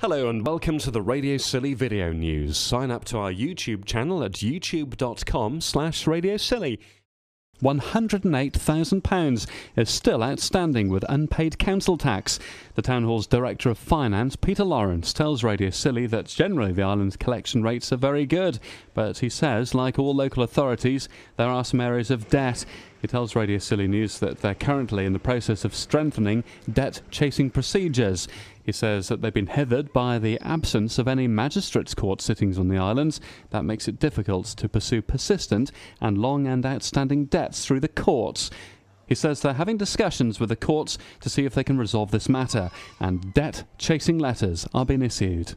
Hello and welcome to the Radio Scilly video news. Sign up to our YouTube channel at youtube.com slash radioscilly. £108,000 is still outstanding with unpaid council tax. The Town Hall's Director of Finance, Peter Lawrence, tells Radio Scilly that generally the island's collection rates are very good, but he says, like all local authorities, there are some areas of debt. He tells Radio Scilly News that they're currently in the process of strengthening debt chasing procedures. He says that they've been hithered by the absence of any magistrates' court sittings on the islands. That makes it difficult to pursue persistent and long and outstanding debts through the courts. He says they're having discussions with the courts to see if they can resolve this matter, and debt chasing letters are being issued.